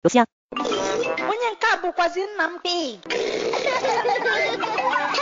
Rusia. Punya kabu kwazin nampi.